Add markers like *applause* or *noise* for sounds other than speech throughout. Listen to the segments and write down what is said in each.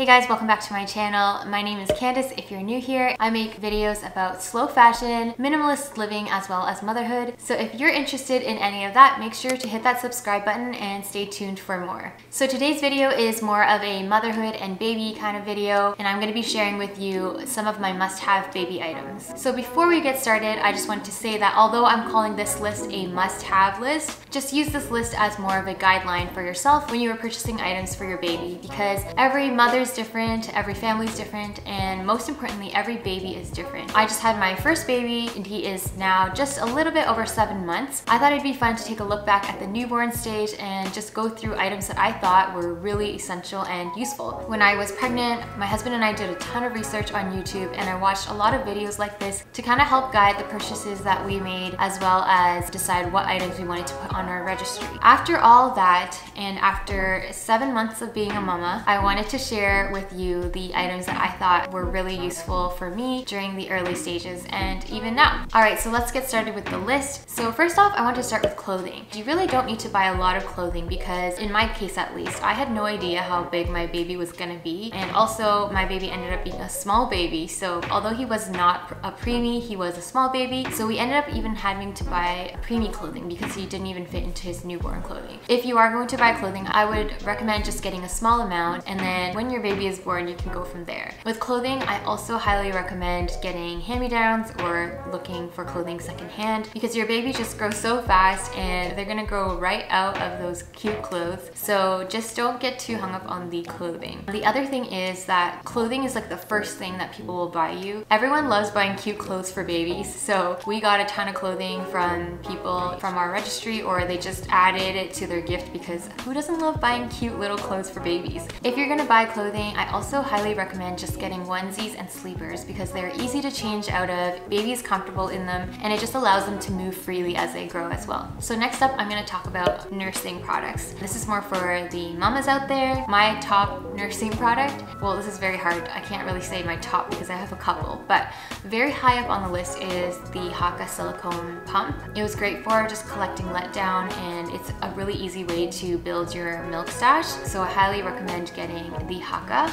Hey guys, welcome back to my channel. My name is Candice. If you're new here, I make videos about slow fashion, minimalist living, as well as motherhood. So if you're interested in any of that, make sure to hit that subscribe button and stay tuned for more. So today's video is more of a motherhood and baby kind of video, and I'm gonna be sharing with you some of my must-have baby items. So before we get started, I just want to say that although I'm calling this list a must-have list, just use this list as more of a guideline for yourself when you are purchasing items for your baby because every mother's is different, every family is different, and most importantly, every baby is different. I just had my first baby and he is now just a little bit over seven months. I thought it'd be fun to take a look back at the newborn stage and just go through items that I thought were really essential and useful. When I was pregnant, my husband and I did a ton of research on YouTube and I watched a lot of videos like this to kind of help guide the purchases that we made as well as decide what items we wanted to put on our registry. After all that and after seven months of being a mama, I wanted to share share with you the items that I thought were really useful for me during the early stages and even now. All right, so let's get started with the list. So first off, I want to start with clothing. You really don't need to buy a lot of clothing because in my case at least, I had no idea how big my baby was gonna be. And also my baby ended up being a small baby. So although he was not a preemie, he was a small baby. So we ended up even having to buy preemie clothing because he didn't even fit into his newborn clothing. If you are going to buy clothing, I would recommend just getting a small amount and then when your baby is born, you can go from there. With clothing, I also highly recommend getting hand-me-downs or looking for clothing secondhand because your baby just grows so fast and they're gonna grow right out of those cute clothes. So just don't get too hung up on the clothing. The other thing is that clothing is like the first thing that people will buy you. Everyone loves buying cute clothes for babies. So we got a ton of clothing from people from our registry or they just added it to their gift because who doesn't love buying cute little clothes for babies? If you're gonna buy clothing clothing, I also highly recommend just getting onesies and sleepers because they're easy to change out of, baby's comfortable in them, and it just allows them to move freely as they grow as well. So next up, I'm gonna talk about nursing products. This is more for the mamas out there. My top nursing product, well, this is very hard. I can't really say my top because I have a couple, but very high up on the list is the Haakaa silicone pump. It was great for just collecting letdown and it's a really easy way to build your milk stash. So I highly recommend getting the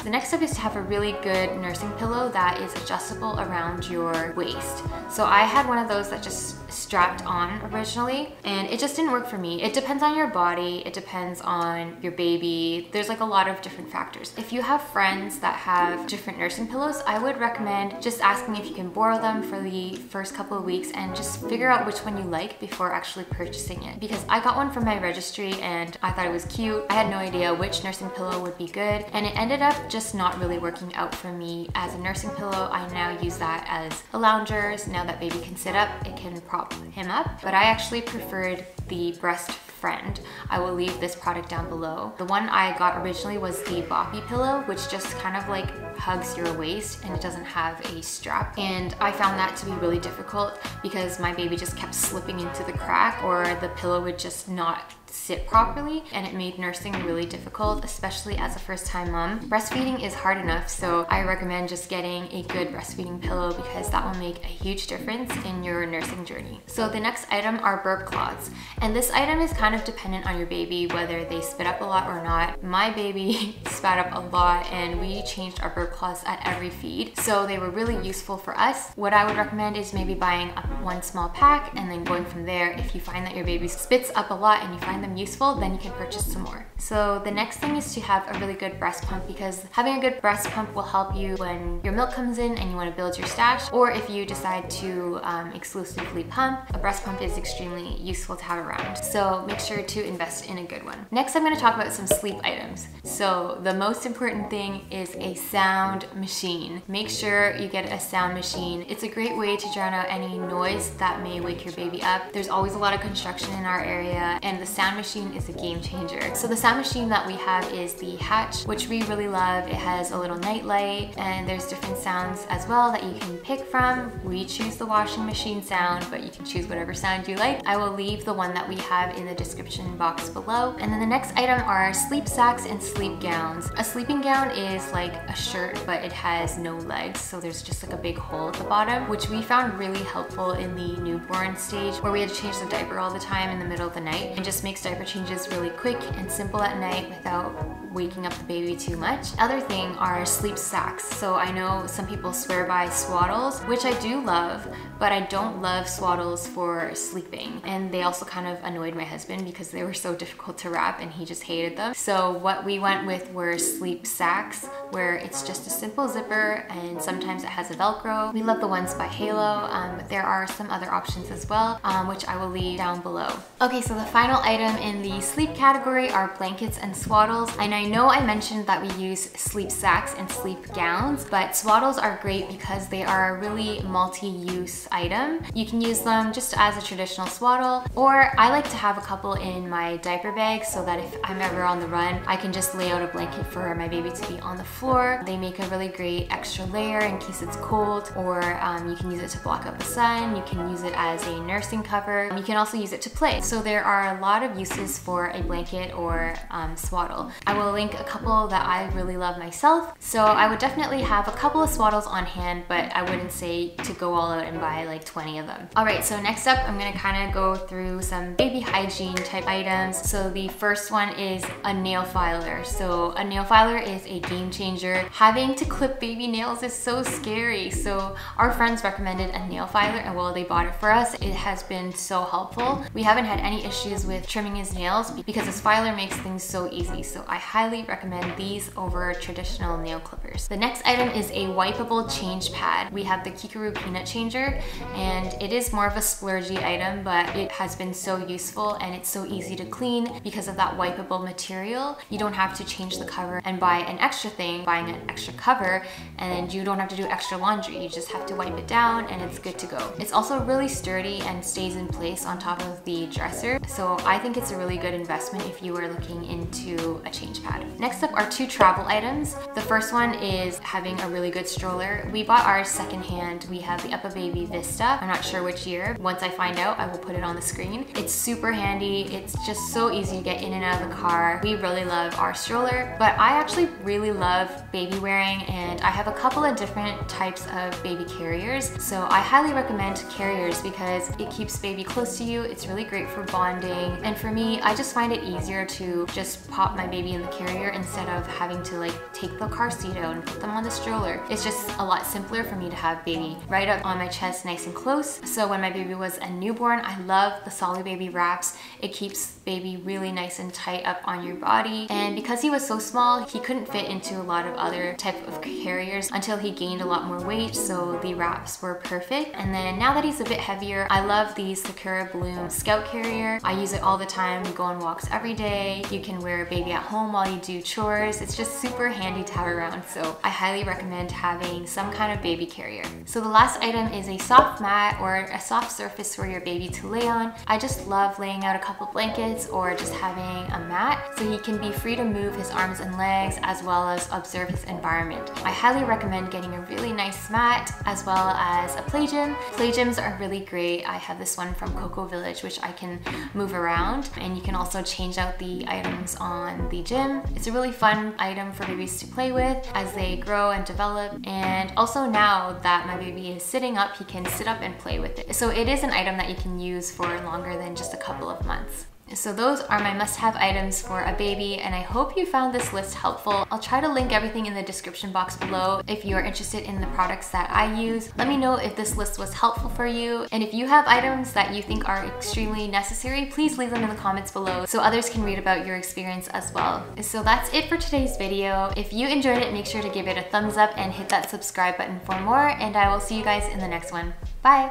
The next step is to have a really good nursing pillow that is adjustable around your waist. So I had one of those that just strapped on originally and it just didn't work for me. It depends on your body, it depends on your baby. There's like a lot of different factors. If you have friends that have different nursing pillows, I would recommend just asking if you can borrow them for the first couple of weeks and just figure out which one you like before actually purchasing it. Because I got one from my registry and I thought it was cute. I had no idea which nursing pillow would be good and it ended up just not really working out for me as a nursing pillow. I now use that as a lounger. Now that baby can sit up, it can prop him up. But I actually preferred the Brest Friend. I will leave this product down below. The one I got originally was the Boppy pillow, which just kind of like hugs your waist and it doesn't have a strap. And I found that to be really difficult because my baby just kept slipping into the crack or the pillow would just not sit properly and it made nursing really difficult, especially as a first time mom. Breastfeeding is hard enough, so I recommend just getting a good breastfeeding pillow because that will make a huge difference in your nursing journey. So the next item are burp cloths. And this item is kind of dependent on your baby, whether they spit up a lot or not. My baby *laughs* spat up a lot and we changed our burp cloths at every feed. So they were really useful for us. What I would recommend is maybe buying one small pack and then going from there. If you find that your baby spits up a lot and you find find them useful, then you can purchase some more. So the next thing is to have a really good breast pump because having a good breast pump will help you when your milk comes in and you want to build your stash or if you decide to um, exclusively pump, a breast pump is extremely useful to have around. So make sure to invest in a good one. Next I'm going to talk about some sleep items. So the most important thing is a sound machine. Make sure you get a sound machine. It's a great way to drown out any noise that may wake your baby up. There's always a lot of construction in our area and the sound sound machine is a game changer. So the sound machine that we have is the Hatch, which we really love. It has a little night light and there's different sounds as well that you can pick from. We choose the washing machine sound, but you can choose whatever sound you like. I will leave the one that we have in the description box below. And then the next item are sleep sacks and sleep gowns. A sleeping gown is like a shirt, but it has no legs. So there's just like a big hole at the bottom, which we found really helpful in the newborn stage where we had to change the diaper all the time in the middle of the night and just makes diaper changes really quick and simple at night without waking up the baby too much. Other thing are sleep sacks. So I know some people swear by swaddles, which I do love, but I don't love swaddles for sleeping. And they also kind of annoyed my husband because they were so difficult to wrap and he just hated them. So what we went with were sleep sacks where it's just a simple zipper and sometimes it has a Velcro. We love the ones by Halo. Um, there are some other options as well, um, which I will leave down below. Okay, so the final item in the sleep category are blankets and swaddles. And I know I mentioned that we use sleep sacks and sleep gowns, but swaddles are great because they are a really multi-use item. You can use them just as a traditional swaddle, or I like to have a couple in my diaper bag so that if I'm ever on the run, I can just lay out a blanket for my baby to be on the floor. They make a really great extra layer in case it's cold, or um, you can use it to block out the sun. You can use it as a nursing cover. You can also use it to play. So there are a lot of uses for a blanket or um, swaddle. I will link a couple that I really love myself. So I would definitely have a couple of swaddles on hand, but I wouldn't say to go all out and buy like 20 of them. All right, so next up, I'm gonna kind of go through some baby hygiene type items. So the first one is a nail filer. So a nail filer is a game changer. Having to clip baby nails is so scary. So our friends recommended a nail filer and while they bought it for us, it has been so helpful. We haven't had any issues with trimming his nails because this filer makes things so easy. So I highly recommend these over traditional nail clippers. The next item is a wipeable change pad. We have the Keekaroo Peanut Changer and it is more of a splurgy item, but it has been so useful and it's so easy to clean because of that wipeable material. You don't have to change the cover and buy an extra thing, buying an extra cover, and you don't have to do extra laundry. You just have to wipe it down and it's good to go. It's also really sturdy and stays in place on top of the dresser. So I think it's a really good investment if you are looking into a change pad. Next up are two travel items. The first one is having a really good stroller. We bought ours secondhand. We have the UPPAbaby Vista. I'm not sure which year. Once I find out, I will put it on the screen. It's super handy. It's just so easy to get in and out of the car. We really love our stroller, but I actually really love baby wearing and I have a couple of different types of baby carriers. So I highly recommend carriers because it keeps baby close to you. It's really great for bonding. And for me, I just find it easier to just pop my baby in the carrier instead of having to like take the car seat out and put them on the stroller. It's just a lot simpler for me to have baby right up on my chest nice and close. So when my baby was a newborn, I love the Solly Baby wraps. It keeps baby really nice and tight up on your body. And because he was so small, he couldn't fit into a lot of other type of carriers until he gained a lot more weight. So the wraps were perfect. And then now that he's a bit heavier, I love the Sakura Bloom Scout Carrier. I use it all the time. We go on walks every day. You can wear a baby at home while you do chores. It's just super handy to have around. So I highly recommend having some kind of baby carrier. So the last item is a soft mat or a soft surface for your baby to lay on. I just love laying out a couple blankets or just having a mat so he can be free to move his arms and legs as well as observe his environment. I highly recommend getting a really nice mat as well as a play gym. Play gyms are really great. I have this one from Coco Village which I can move around and you can also change out the items on the gym. It's a really fun item for babies to play with as they grow and develop and also now that my baby is sitting up he can sit up and play with it. So it is an item that you can use for longer than just a couple of months. So those are my must-have items for a baby and I hope you found this list helpful. I'll try to link everything in the description box below if you are interested in the products that I use. Let me know if this list was helpful for you and if you have items that you think are extremely necessary, please leave them in the comments below so others can read about your experience as well. So that's it for today's video. If you enjoyed it, make sure to give it a thumbs up and hit that subscribe button for more and I will see you guys in the next one. Bye!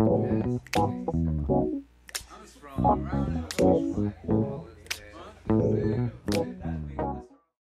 i'm Yes,